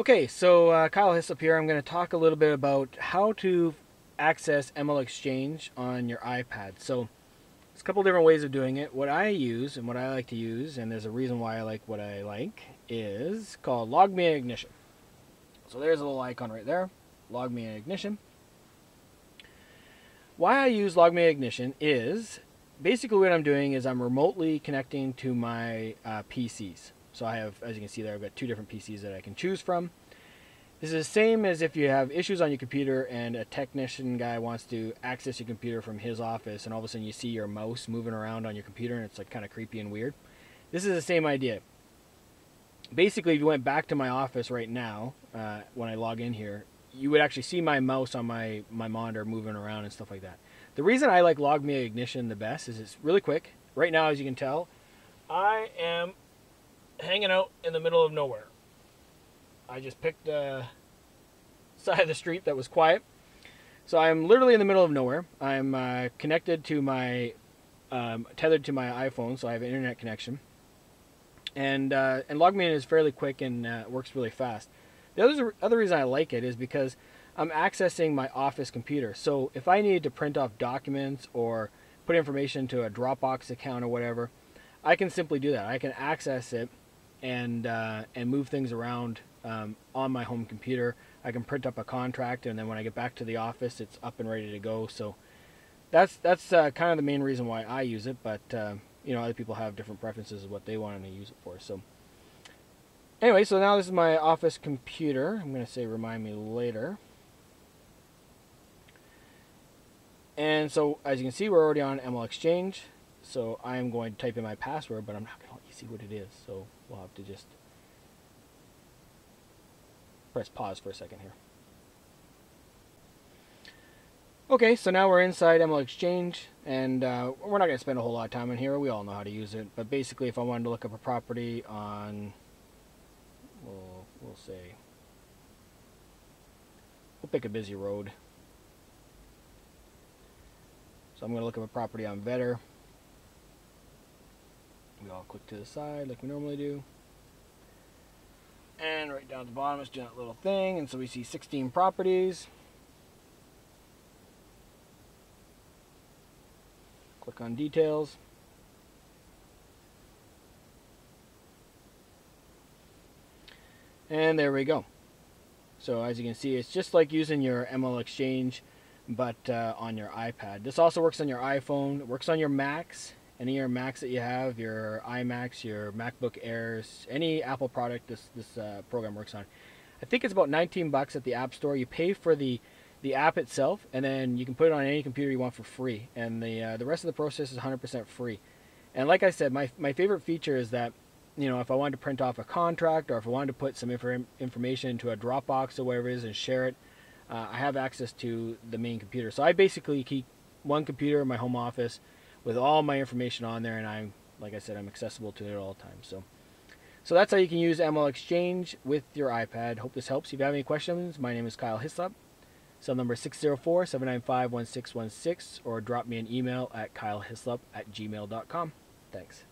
Okay, so uh, Kyle Hislop here. I'm going to talk a little bit about how to access MLXchange on your iPad. So, there's a couple different ways of doing it. What I use and what I like to use, and there's a reason why I like what I like, is called LogMeIn Ignition. So there's a little icon right there, LogMeIn Ignition. Why I use LogMeIn Ignition is basically what I'm doing is I'm remotely connecting to my uh, PCs. So I have, as you can see there, I've got two different PCs that I can choose from. This is the same as if you have issues on your computer and a technician guy wants to access your computer from his office and all of a sudden you see your mouse moving around on your computer and it's like kind of creepy and weird. This is the same idea. Basically, if you went back to my office right now, uh, when I log in here, you would actually see my mouse on my, my monitor moving around and stuff like that. The reason I like LogMe Ignition the best is it's really quick. Right now, as you can tell, I am hanging out in the middle of nowhere. I just picked a side of the street that was quiet. So I'm literally in the middle of nowhere. I'm uh, connected to my, um, tethered to my iPhone, so I have an internet connection. And uh, and LogMeIn is fairly quick and uh, works really fast. The other other reason I like it is because I'm accessing my office computer. So if I needed to print off documents or put information to a Dropbox account or whatever, I can simply do that. I can access it and uh, and move things around um, on my home computer. I can print up a contract, and then when I get back to the office, it's up and ready to go. So that's that's uh, kind of the main reason why I use it. But uh, you know, other people have different preferences of what they want to use it for. So anyway, so now this is my office computer. I'm going to say remind me later. And so as you can see, we're already on MLXchange. So I'm going to type in my password, but I'm not going to see what it is. So we'll have to just press pause for a second here. Okay, so now we're inside MLXchange, and uh, we're not going to spend a whole lot of time in here. We all know how to use it. But basically, if I wanted to look up a property on, we'll, we'll say, we'll pick a busy road. So I'm going to look up a property on Vedder. We all click to the side like we normally do. And right down at the bottom it's doing that little thing. And so we see 16 properties. Click on details. And there we go. So as you can see, it's just like using your MLXchange, but uh, on your iPad. This also works on your iPhone. Works on your Macs any of your Macs that you have, your iMacs, your MacBook Airs, any Apple product this this uh, program works on. I think it's about 19 bucks at the App Store. You pay for the the app itself, and then you can put it on any computer you want for free. And the uh, the rest of the process is 100% free. And like I said, my my favorite feature is that you know if I wanted to print off a contract or if I wanted to put some inf- information into a Dropbox or whatever it is and share it, uh, I have access to the main computer. So I basically keep one computer in my home office with all my information on there, and I'm like I said, I'm accessible to it at all times. So, so that's how you can use MLXchange with your iPad. Hope this helps. If you have any questions, my name is Kyle Hislop. Cell number 604-795-1616 or drop me an email at kylehislop at gmail.com. Thanks.